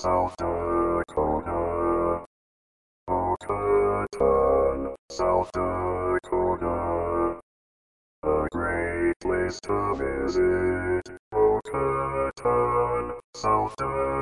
South Dakota. Okatan, South Dakota. A great place to visit. Okatan, South Dakota.